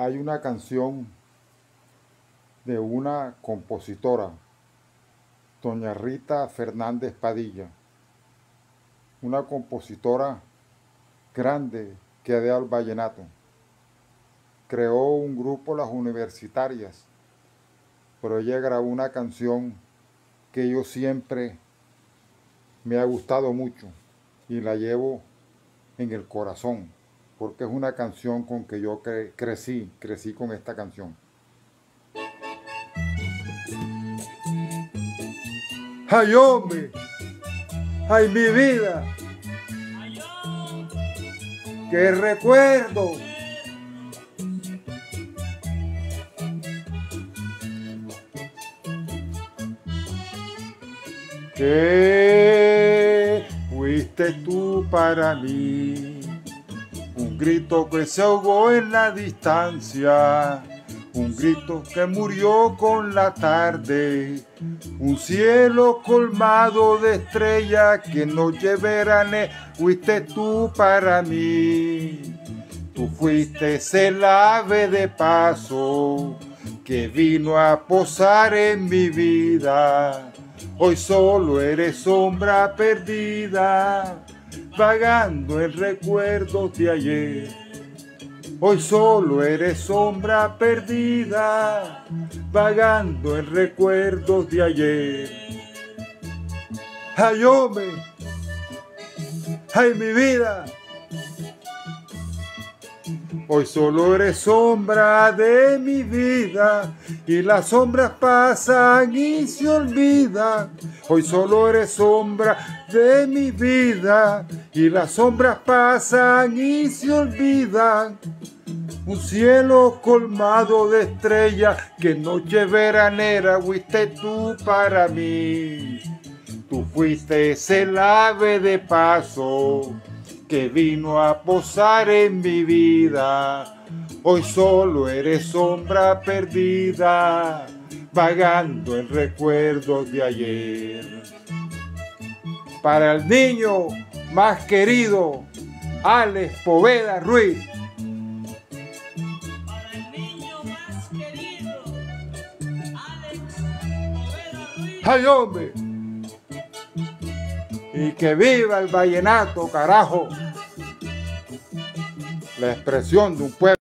hay una canción de una compositora, doña Rita Fernández Padilla, una compositora grande que dado el vallenato. Creó un grupo Las Universitarias, pero ella grabó una canción que yo siempre me ha gustado mucho y la llevo en el corazón porque es una canción con que yo crecí, crecí con esta canción. ¡Ay, hombre! ¡Ay, mi vida! ¡Qué recuerdo! ¿Qué fuiste tú para mí? Grito que se ahogó en la distancia, un grito que murió con la tarde, un cielo colmado de estrellas que noche verane fuiste tú para mí. Tú fuiste el ave de paso que vino a posar en mi vida. Hoy solo eres sombra perdida vagando en recuerdos de ayer. Hoy solo eres sombra perdida, vagando en recuerdos de ayer. ¡Ay, hombre! ¡Ay, mi vida! Hoy solo eres sombra de mi vida y las sombras pasan y se olvidan. Hoy solo eres sombra de mi vida y las sombras pasan y se olvidan. Un cielo colmado de estrellas que noche veranera fuiste tú para mí. Tú fuiste el ave de paso que vino a posar en mi vida. Hoy solo eres sombra perdida, vagando en recuerdos de ayer. Para el niño más querido, Alex Poveda Ruiz. Para el niño más querido, Alex Poveda Ruiz. ¡Ay, hombre! Y que viva el vallenato, carajo. La expresión de un pueblo.